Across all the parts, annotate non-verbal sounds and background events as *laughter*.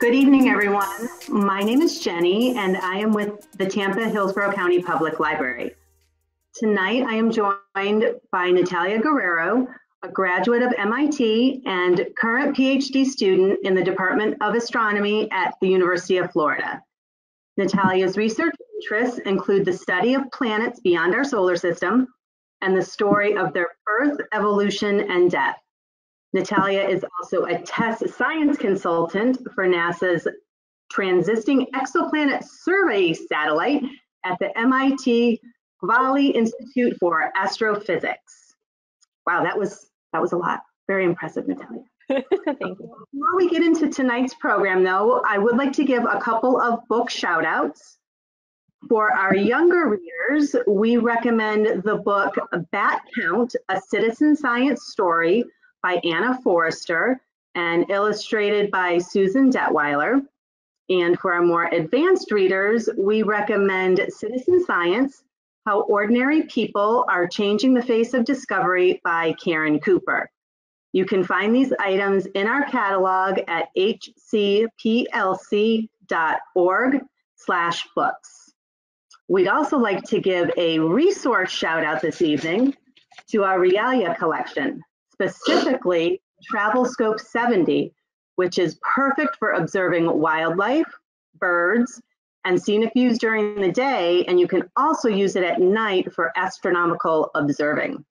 Good evening, everyone. My name is Jenny, and I am with the Tampa Hillsborough County Public Library. Tonight, I am joined by Natalia Guerrero, a graduate of MIT and current PhD student in the Department of Astronomy at the University of Florida. Natalia's research interests include the study of planets beyond our solar system and the story of their birth, evolution, and death. Natalia is also a TESS science consultant for NASA's Transiting Exoplanet Survey satellite at the MIT Kavli Institute for Astrophysics. Wow, that was that was a lot. Very impressive, Natalia. *laughs* Thank you. Before we get into tonight's program, though, I would like to give a couple of book shout outs. For our younger readers, we recommend the book Bat Count, A Citizen Science Story by Anna Forrester and illustrated by Susan Detwiler. And for our more advanced readers, we recommend Citizen Science, How Ordinary People Are Changing the Face of Discovery by Caren Cooper. You can find these items in our catalog at hcplc.org slash books. We'd also like to give a resource shout out this evening to our Realia collection, specifically Travel Scope 70, which is perfect for observing wildlife, birds, and scenic views during the day, and you can also use it at night for astronomical observing.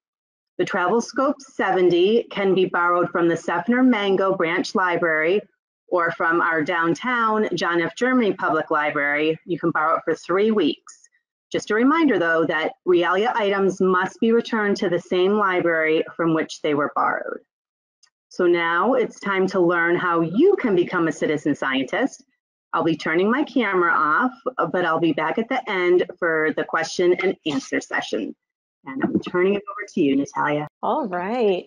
The Travel Scope 70 can be borrowed from the Seffner Mango Branch Library or from our downtown John F. Germany Public Library. You can borrow it for three weeks. Just a reminder though that Realia items must be returned to the same library from which they were borrowed. So now it's time to learn how you can become a citizen scientist. I'll be turning my camera off, but I'll be back at the end for the question and answer session. And I'm turning it over to you, Natalia. All right.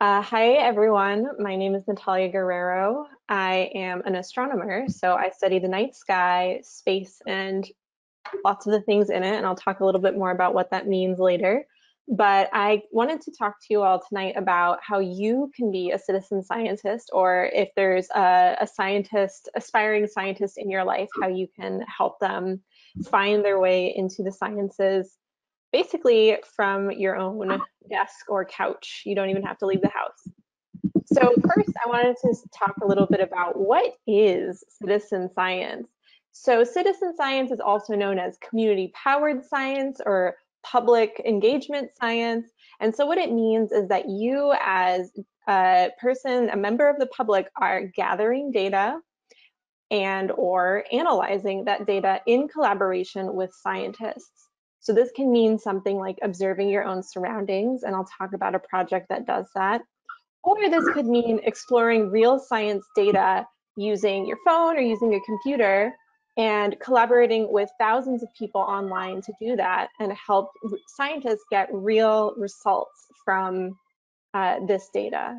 Uh, hi, everyone. My name is Natalia Guerrero. I am an astronomer, so I study the night sky, space, and lots of the things in it. And I'll talk a little bit more about what that means later. But I wanted to talk to you all tonight about how you can be a citizen scientist, or if there's a, a scientist, aspiring scientist in your life, how you can help them find their way into the sciences basically from your own desk or couch. You don't even have to leave the house. So first, I wanted to talk a little bit about what is citizen science. So citizen science is also known as community-powered science or public engagement science. And so what it means is that you as a person, a member of the public are gathering data and or analyzing that data in collaboration with scientists. So this can mean something like observing your own surroundings, and I'll talk about a project that does that. Or this could mean exploring real science data using your phone or using a computer and collaborating with thousands of people online to do that and help scientists get real results from uh, this data.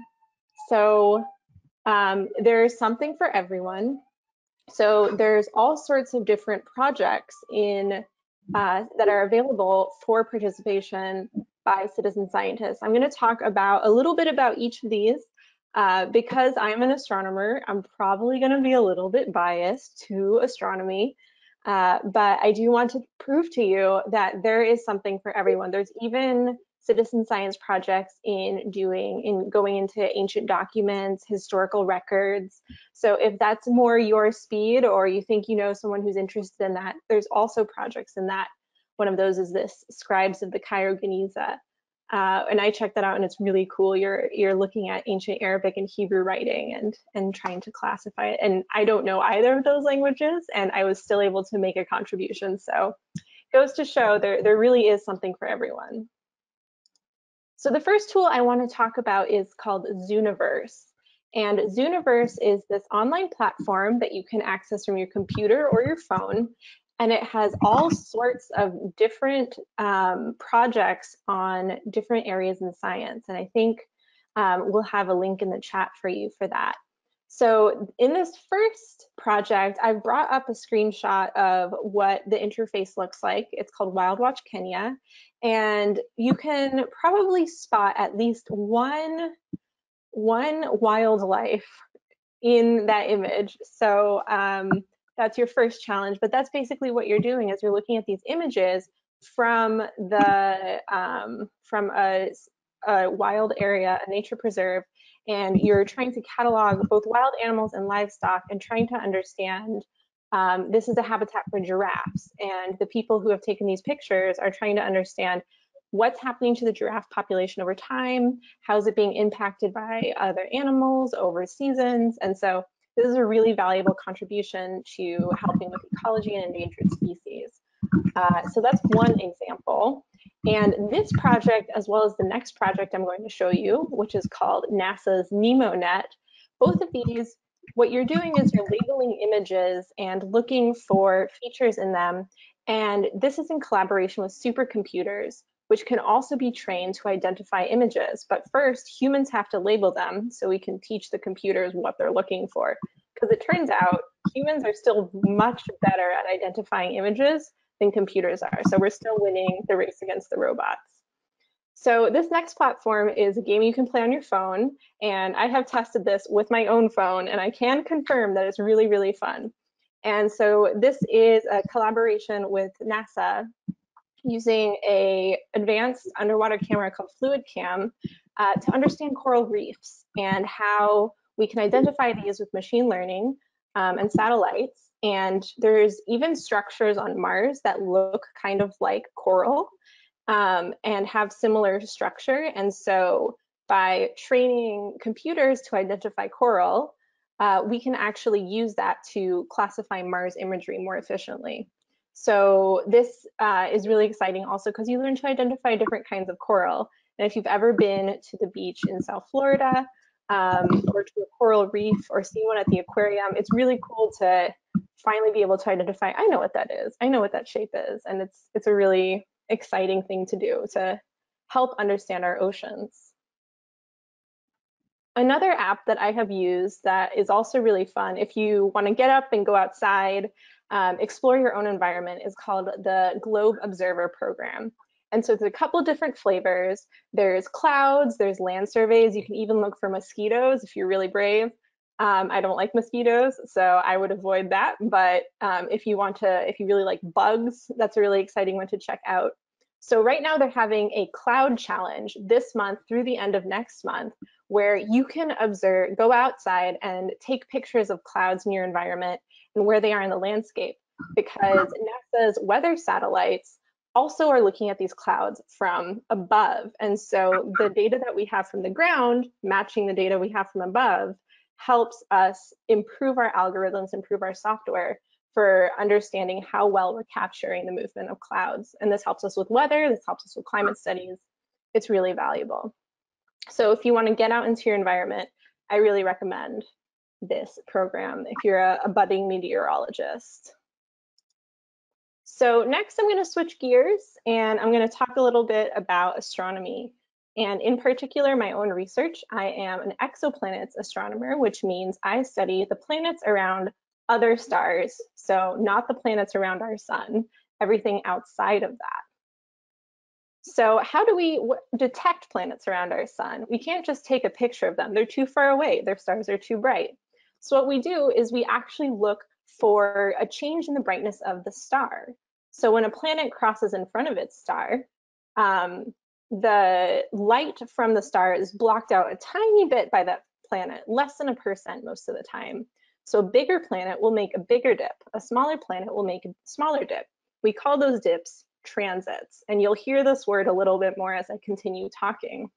So um, there's something for everyone. So there's all sorts of different projects in uh, that are available for participation by citizen scientists. I'm going to talk about a little bit about each of these. Uh, because I'm an astronomer, I'm probably going to be a little bit biased to astronomy, uh, but I do want to prove to you that there is something for everyone. There's even citizen science projects in doing in going into ancient documents historical records. So if that's more your speed or you think you know someone who's interested in that there's also projects in that. One of those is this scribes of the cairo geniza uh, and i checked that out and it's really cool you're you're looking at ancient arabic and hebrew writing and and trying to classify it and i don't know either of those languages and i was still able to make a contribution so goes to show there there really is something for everyone so the first tool I want to talk about is called Zooniverse. And Zooniverse is this online platform that you can access from your computer or your phone. And it has all sorts of different um, projects on different areas in science. And I think um, we'll have a link in the chat for you for that. So in this first project, I've brought up a screenshot of what the interface looks like. It's called WildWatch Kenya. And you can probably spot at least one, one wildlife in that image. So um, that's your first challenge, but that's basically what you're doing is you're looking at these images from the um, from a, a wild area, a nature preserve, and you're trying to catalog both wild animals and livestock and trying to understand um, this is a habitat for giraffes. And the people who have taken these pictures are trying to understand what's happening to the giraffe population over time, how is it being impacted by other animals over seasons. And so this is a really valuable contribution to helping with ecology and endangered species. Uh, so that's one example. And this project, as well as the next project I'm going to show you, which is called NASA's NEMONet, both of these, what you're doing is you're labeling images and looking for features in them. And this is in collaboration with supercomputers, which can also be trained to identify images. But first, humans have to label them so we can teach the computers what they're looking for. Because it turns out humans are still much better at identifying images than computers are. So we're still winning the race against the robots. So this next platform is a game you can play on your phone. And I have tested this with my own phone and I can confirm that it's really, really fun. And so this is a collaboration with NASA using a advanced underwater camera called FluidCam uh, to understand coral reefs and how we can identify these with machine learning um, and satellites and there's even structures on Mars that look kind of like coral um, and have similar structure. And so by training computers to identify coral, uh, we can actually use that to classify Mars imagery more efficiently. So this uh, is really exciting also because you learn to identify different kinds of coral. And if you've ever been to the beach in South Florida um, or to a coral reef or seen one at the aquarium, it's really cool to finally be able to identify i know what that is. I know what that shape is. And it's it's a really exciting thing to do to help understand our oceans. Another app that i have used that is also really fun. If you want to get up and go outside um, explore your own environment is called the globe observer program and so there's a couple different flavors. There's clouds, there's land surveys. You can even look for mosquitoes if you're really brave. Um, I don't like mosquitoes, so I would avoid that. But um, if you want to, if you really like bugs, that's a really exciting one to check out. So right now they're having a cloud challenge this month through the end of next month, where you can observe, go outside and take pictures of clouds in your environment and where they are in the landscape. Because NASA's weather satellites also are looking at these clouds from above. And so the data that we have from the ground, matching the data we have from above, helps us improve our algorithms, improve our software for understanding how well we're capturing the movement of clouds. And this helps us with weather, this helps us with climate studies. It's really valuable. So if you want to get out into your environment, I really recommend this program if you're a, a budding meteorologist. So next I'm going to switch gears and I'm going to talk a little bit about astronomy. And in particular, my own research, I am an exoplanets astronomer, which means I study the planets around other stars. So not the planets around our sun, everything outside of that. So how do we detect planets around our sun? We can't just take a picture of them. They're too far away. Their stars are too bright. So what we do is we actually look for a change in the brightness of the star. So when a planet crosses in front of its star, um, the light from the star is blocked out a tiny bit by that planet, less than a percent most of the time. So a bigger planet will make a bigger dip. A smaller planet will make a smaller dip. We call those dips transits. And you'll hear this word a little bit more as I continue talking.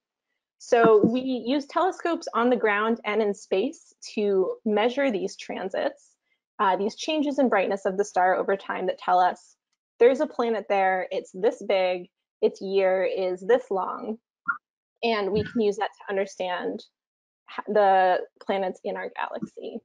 So we use telescopes on the ground and in space to measure these transits, uh, these changes in brightness of the star over time that tell us there's a planet there, it's this big, its year is this long, and we can use that to understand the planets in our galaxy.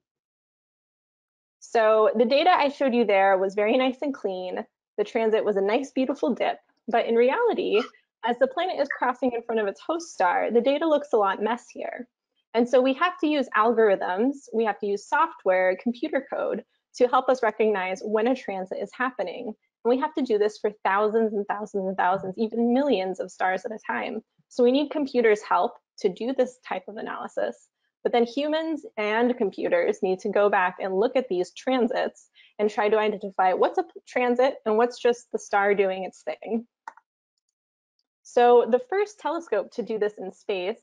So the data I showed you there was very nice and clean. The transit was a nice, beautiful dip, but in reality, as the planet is crossing in front of its host star, the data looks a lot messier. And so we have to use algorithms, we have to use software, computer code to help us recognize when a transit is happening and we have to do this for thousands and thousands and thousands, even millions of stars at a time. So we need computers help to do this type of analysis. But then humans and computers need to go back and look at these transits and try to identify what's a transit and what's just the star doing its thing. So the first telescope to do this in space,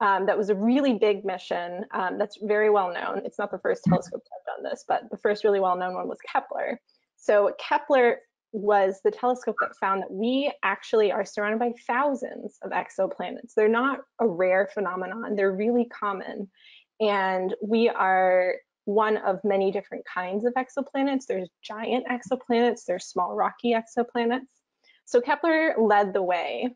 um, that was a really big mission um, that's very well known. It's not the first telescope to have done this, but the first really well known one was Kepler. So Kepler was the telescope that found that we actually are surrounded by thousands of exoplanets. They're not a rare phenomenon, they're really common. And we are one of many different kinds of exoplanets. There's giant exoplanets, there's small rocky exoplanets. So Kepler led the way.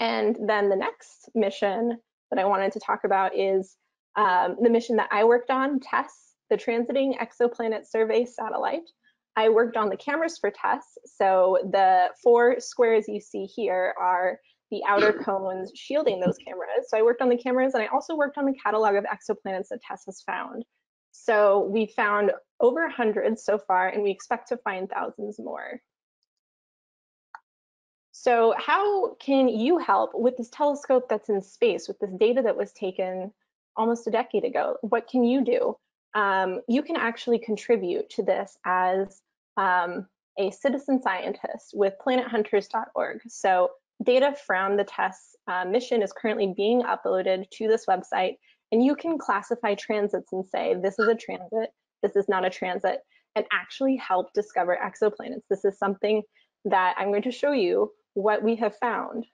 And then the next mission that I wanted to talk about is um, the mission that I worked on, TESS, the Transiting Exoplanet Survey Satellite. I worked on the cameras for TESS. So the four squares you see here are the outer *clears throat* cones shielding those cameras. So I worked on the cameras and I also worked on the catalog of exoplanets that TESS has found. So we found over 100 so far and we expect to find thousands more. So how can you help with this telescope that's in space, with this data that was taken almost a decade ago? What can you do? Um, you can actually contribute to this as um, a citizen scientist with planethunters.org. So data from the TESS uh, mission is currently being uploaded to this website, and you can classify transits and say, this is a transit, this is not a transit, and actually help discover exoplanets. This is something that I'm going to show you what we have found.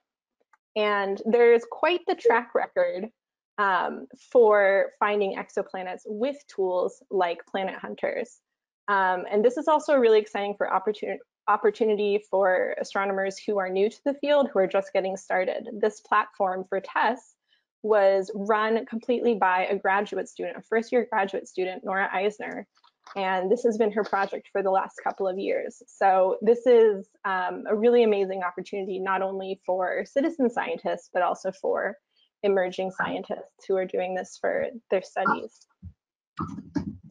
And there's quite the track record um, for finding exoplanets with tools like Planet Hunters. Um, and this is also really exciting for opportunity opportunity for astronomers who are new to the field, who are just getting started. This platform for TESS was run completely by a graduate student, a first year graduate student, Nora Eisner. And this has been her project for the last couple of years. So this is um, a really amazing opportunity, not only for citizen scientists, but also for emerging scientists who are doing this for their studies.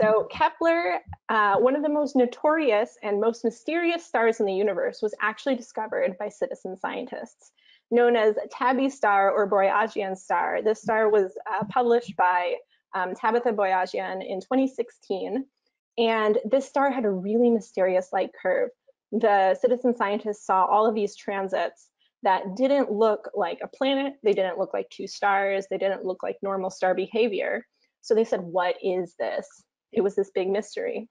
So Kepler, uh, one of the most notorious and most mysterious stars in the universe, was actually discovered by citizen scientists. Known as Tabby star or Boyajian star, this star was uh, published by um, Tabitha Boyajian in 2016. And this star had a really mysterious light curve. The citizen scientists saw all of these transits that didn't look like a planet, they didn't look like two stars, they didn't look like normal star behavior. So they said, what is this? It was this big mystery.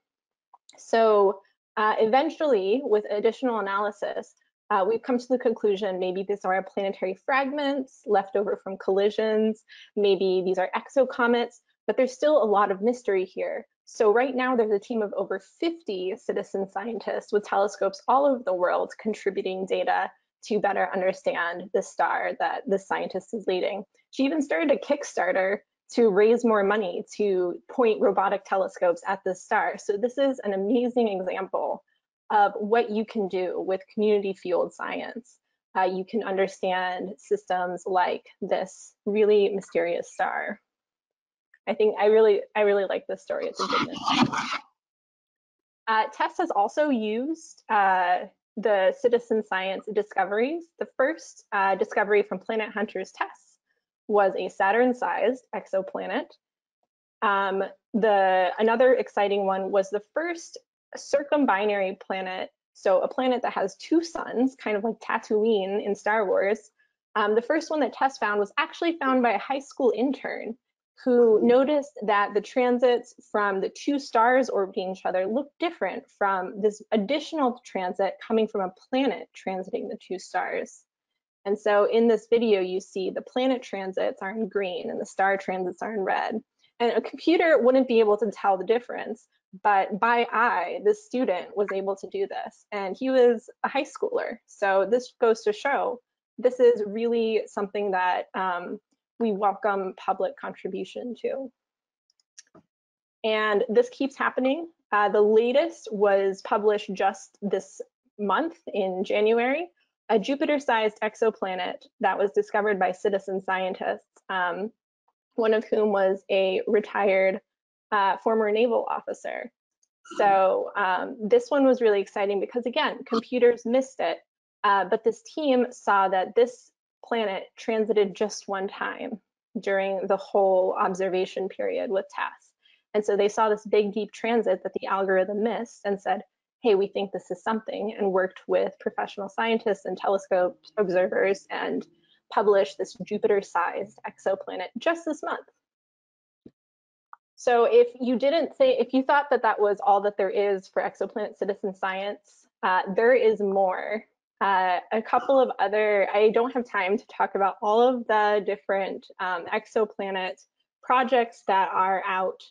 So uh, eventually, with additional analysis, uh, we've come to the conclusion maybe these are planetary fragments left over from collisions, maybe these are exocomets, but there's still a lot of mystery here. So right now there's a team of over 50 citizen scientists with telescopes all over the world contributing data to better understand the star that the scientist is leading. She even started a Kickstarter to raise more money to point robotic telescopes at this star. So this is an amazing example of what you can do with community fueled science. Uh, you can understand systems like this really mysterious star. I think I really, I really like this story. It's a good one. Uh, TESS has also used uh, the citizen science discoveries. The first uh, discovery from Planet Hunters TESS was a Saturn-sized exoplanet. Um, the another exciting one was the first circumbinary planet, so a planet that has two suns, kind of like Tatooine in Star Wars. Um, the first one that TESS found was actually found by a high school intern who noticed that the transits from the two stars orbiting each other looked different from this additional transit coming from a planet transiting the two stars. And so in this video, you see the planet transits are in green and the star transits are in red. And a computer wouldn't be able to tell the difference, but by eye, the student was able to do this. And he was a high schooler. So this goes to show this is really something that um, we welcome public contribution to. And this keeps happening. Uh, the latest was published just this month in January a Jupiter-sized exoplanet that was discovered by citizen scientists, um, one of whom was a retired uh, former naval officer. So um, this one was really exciting because again, computers missed it, uh, but this team saw that this planet transited just one time. during the whole observation period with TESS. And so they saw this big deep transit that the algorithm missed and said, hey, we think this is something, and worked with professional scientists and telescope observers and published this Jupiter-sized exoplanet just this month. So if you didn't say, if you thought that that was all that there is for exoplanet citizen science, uh, there is more. Uh, a couple of other, I don't have time to talk about all of the different um, exoplanet projects that are out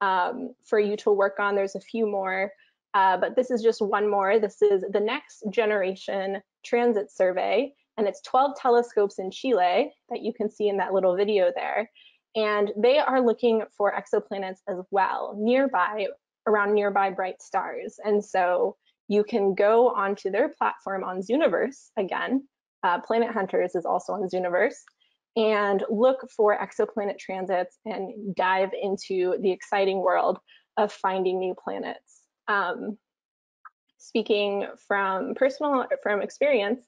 um, for you to work on. There's a few more, uh, but this is just one more. This is the next generation transit survey, and it's 12 telescopes in Chile that you can see in that little video there. And they are looking for exoplanets as well, nearby, around nearby bright stars. And so you can go onto their platform on Zooniverse, again, uh, Planet Hunters is also on Zooniverse, and look for exoplanet transits and dive into the exciting world of finding new planets. Um, speaking from personal, from experience,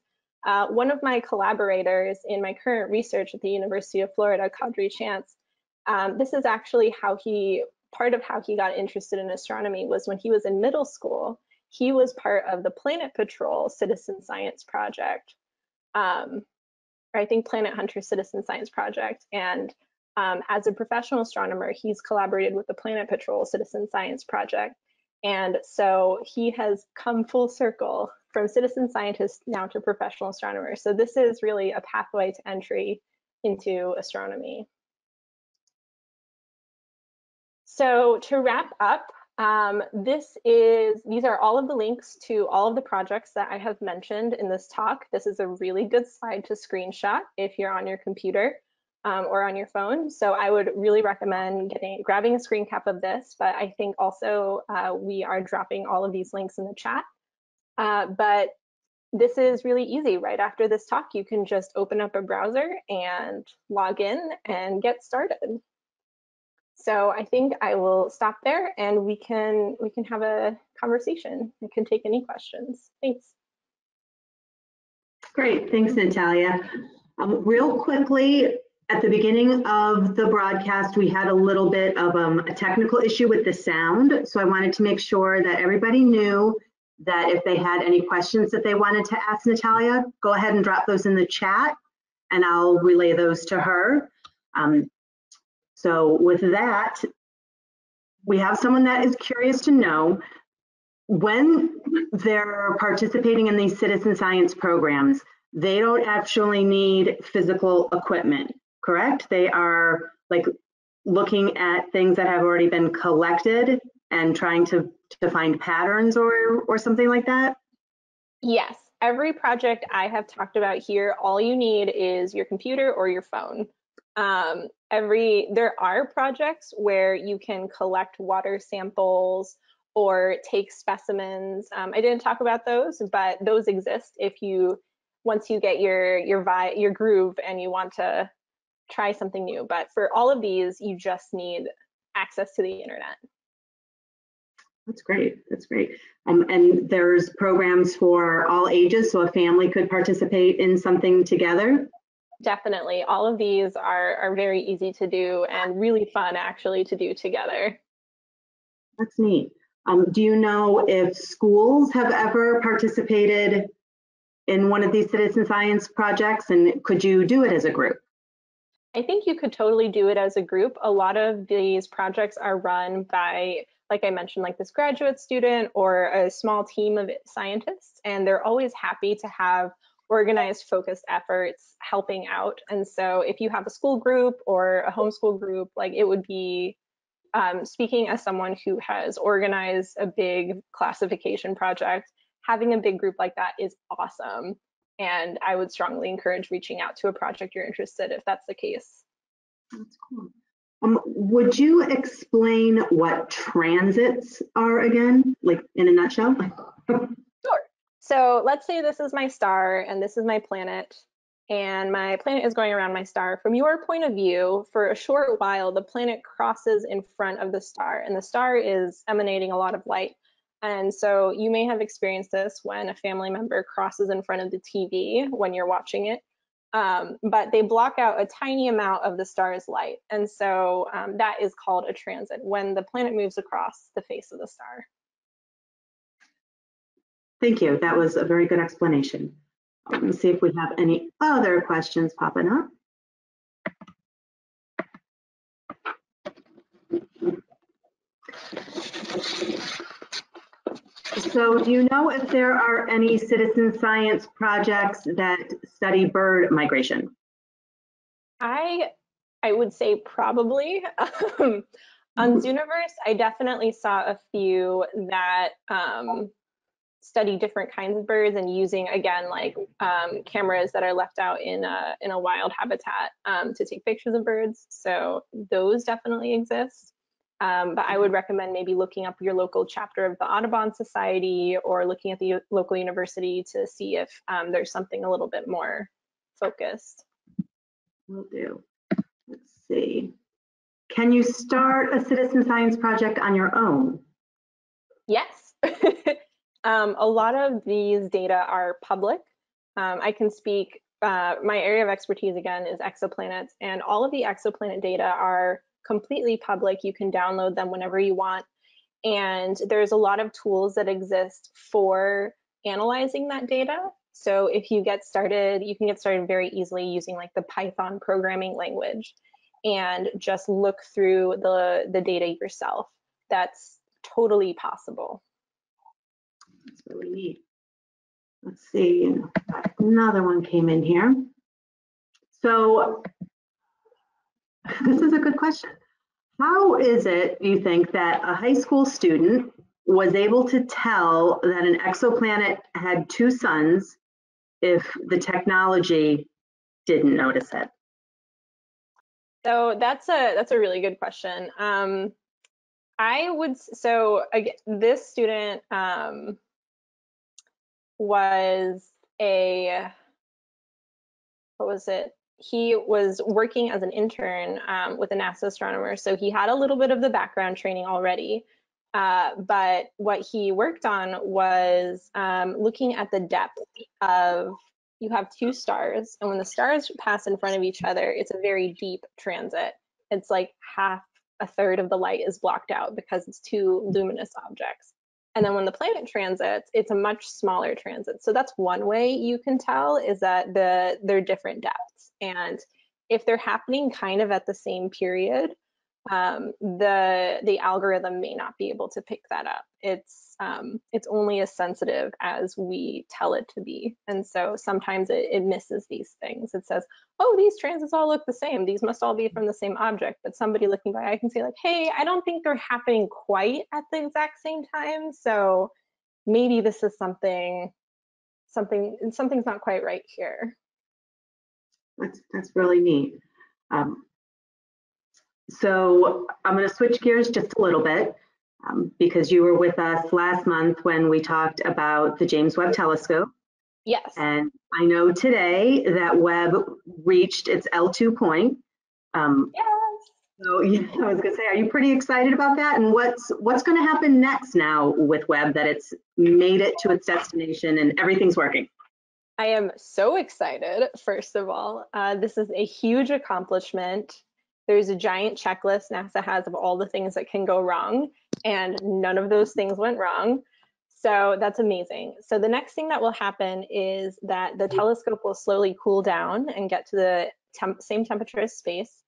uh, one of my collaborators in my current research at the University of Florida, Quadry Chance, um, this is actually how he, part of how he got interested in astronomy was when he was in middle school, he was part of the Planet Patrol Citizen Science Project. Um, I think Planet Hunter Citizen Science Project. And um, as a professional astronomer, he's collaborated with the Planet Patrol Citizen Science Project. And so he has come full circle from citizen scientist now to professional astronomer. So this is really a pathway to entry into astronomy. So to wrap up, um, this is, these are all of the links to all of the projects that I have mentioned in this talk. This is a really good slide to screenshot if you're on your computer um, or on your phone. So I would really recommend getting, grabbing a screen cap of this, but I think also uh, we are dropping all of these links in the chat. Uh, but this is really easy. Right after this talk, you can just open up a browser and log in and get started. So I think I will stop there and we can we can have a conversation. I can take any questions. Thanks. Great, thanks Natalia. Um, real quickly, at the beginning of the broadcast, we had a little bit of um, a technical issue with the sound. So I wanted to make sure that everybody knew that if they had any questions that they wanted to ask Natalia, go ahead and drop those in the chat and I'll relay those to her. Um, so with that, we have someone that is curious to know when they're participating in these citizen science programs, they don't actually need physical equipment, correct? They are like looking at things that have already been collected and trying to, to find patterns or, or something like that? Yes, every project I have talked about here, all you need is your computer or your phone. Um, every there are projects where you can collect water samples or take specimens. Um, I didn't talk about those, but those exist if you once you get your your your groove and you want to try something new. But for all of these, you just need access to the internet. That's great. That's great. Um, and there's programs for all ages, so a family could participate in something together. Definitely. All of these are, are very easy to do and really fun actually to do together. That's neat. Um, do you know if schools have ever participated in one of these citizen science projects and could you do it as a group? I think you could totally do it as a group. A lot of these projects are run by, like I mentioned, like this graduate student or a small team of scientists, and they're always happy to have organized, focused efforts helping out. And so if you have a school group or a homeschool group, like it would be um, speaking as someone who has organized a big classification project, having a big group like that is awesome. And I would strongly encourage reaching out to a project you're interested if that's the case. That's cool. Um, would you explain what transits are again, like in a nutshell? *laughs* So let's say this is my star and this is my planet and my planet is going around my star. From your point of view, for a short while, the planet crosses in front of the star and the star is emanating a lot of light. And so you may have experienced this when a family member crosses in front of the TV when you're watching it. um, but they block out a tiny amount of the star's light. And so um, that is called a transit when the planet moves across the face of the star. Thank you. That was a very good explanation. Let's see if we have any other questions popping up. So do you know if there are any citizen science projects that study bird migration? I I would say probably. *laughs* Um, on mm-hmm. Zooniverse, I definitely saw a few that um, study different kinds of birds and using again like um, cameras that are left out in a in a wild habitat um, to take pictures of birds. So those definitely exist. Um, but I would recommend maybe looking up your local chapter of the Audubon Society or looking at the local university to see if um, there's something a little bit more focused. Will do. Let's see. Can you start a citizen science project on your own? Yes. *laughs* um, a lot of these data are public. Um, I can speak, uh, my area of expertise again is exoplanets, and all of the exoplanet data are completely public. You can download them whenever you want. And there's a lot of tools that exist for analyzing that data. So if you get started, you can get started very easily using like the Python programming language and just look through the, the data yourself. That's totally possible. Let's see, another one came in here. So this is a good question. How is it, do you think, that a high school student was able to tell that an exoplanet had two suns if the technology didn't notice it? So that's a that's a really good question. Um, I would so this student um, was a what was it? he was working as an intern um, with a NASA astronomer, so he had a little bit of the background training already. Uh, but what he worked on was um, looking at the depth of you have two stars, and when the stars pass in front of each other, it's a very deep transit. It's like half a third of the light is blocked out because it's two luminous objects. And then when the planet transits, it's a much smaller transit. So that's one way you can tell is that the they're different depths. And if they're happening kind of at the same period, um, the the algorithm may not be able to pick that up. It's um, it's only as sensitive as we tell it to be, and so sometimes it, it, misses these things. It says, "Oh, these transits all look the same. These must all be from the same object." But somebody looking by, I can say like, "Hey, I don't think they're happening quite at the exact same time. So maybe this is something, something, something's not quite right here." That's that's really neat. Um, so I'm going to switch gears just a little bit um, because you were with us last month when we talked about the James Webb Telescope. Yes. And I know today that Webb reached its L2 point. Um, yes. So *laughs* yeah, I was going to say, are you pretty excited about that? And what's what's going to happen next now with Webb that it's made it to its destination and everything's working? I am so excited. First of all, uh, this is a huge accomplishment. There's a giant checklist NASA has of all the things that can go wrong, and none of those things went wrong. So that's amazing. So the next thing that will happen is that the telescope will slowly cool down and get to the temp same temperature as space.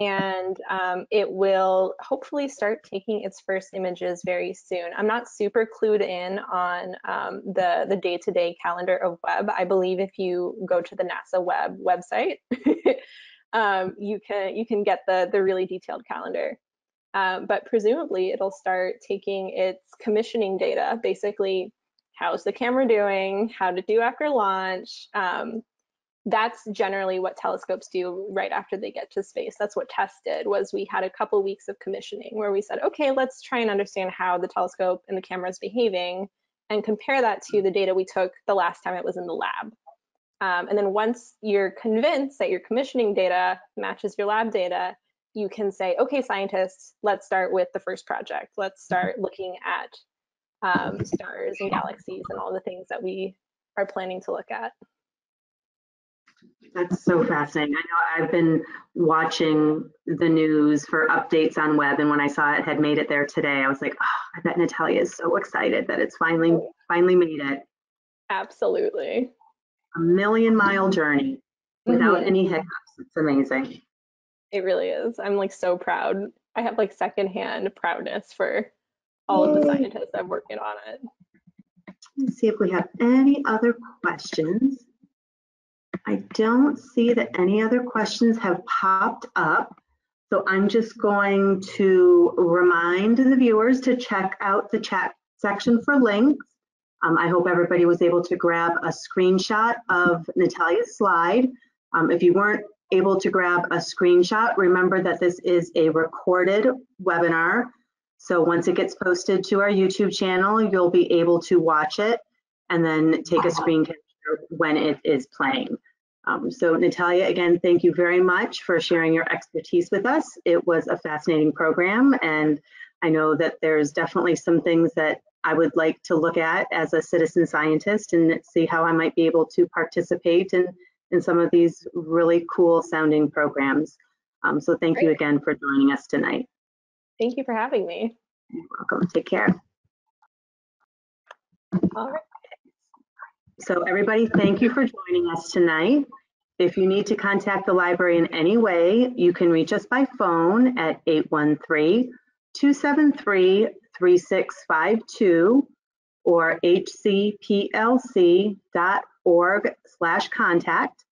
And um, it will hopefully start taking its first images very soon. I'm not super clued in on um, the the day-to-day calendar of Webb. I believe if you go to the NASA Webb website, *laughs* um, you can you can get the the really detailed calendar. Um, but presumably it'll start taking its commissioning data, basically how's the camera doing, how to do after launch. Um, that's generally what telescopes do right after they get to space. That's what TESS did was we had a couple weeks of commissioning where we said, okay, let's try and understand how the telescope and the camera is behaving and compare that to the data we took the last time it was in the lab. Um, and then once you're convinced that your commissioning data matches your lab data, you can say, okay, scientists, let's start with the first project. Let's start looking at um, stars and galaxies and all the things that we are planning to look at. That's so fascinating. I know I've been watching the news for updates on Webb, and when I saw it had made it there today, I was like, oh, I bet Natalia is so excited that it's finally finally made it. Absolutely. A million mile journey without mm-hmm. any hiccups. It's amazing. It really is. I'm like so proud. I have like secondhand proudness for all Yay. of the scientists I'm working on it. Let's see if we have any other questions. I don't see that any other questions have popped up. So I'm just going to remind the viewers to check out the chat section for links. Um, I hope everybody was able to grab a screenshot of Natalia's slide. Um, if you weren't able to grab a screenshot, remember that this is a recorded webinar. So once it gets posted to our YouTube channel, you'll be able to watch it and then take a screen capture when it is playing. Um, so Natalia, again, thank you very much for sharing your expertise with us. It was a fascinating program and I know that there's definitely some things that I would like to look at as a citizen scientist and see how I might be able to participate in, in some of these really cool sounding programs. Um, so thank Great. you again for joining us tonight. Thank you for having me. You're welcome. Take care. All right. So everybody, thank you for joining us tonight. If you need to contact the library in any way, you can reach us by phone at 813-273-3652 or hcplc.org slash contact.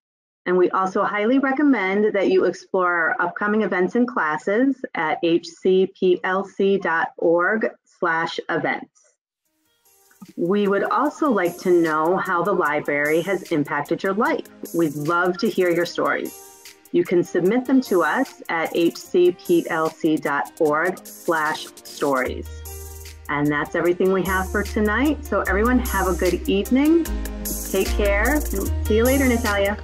And we also highly recommend that you explore our upcoming events and classes at hcplc.org slash events. We would also like to know how the library has impacted your life. We'd love to hear your stories. You can submit them to us at hcplc.org slash stories. And that's everything we have for tonight. So everyone have a good evening. Take care. See you later, Natalia.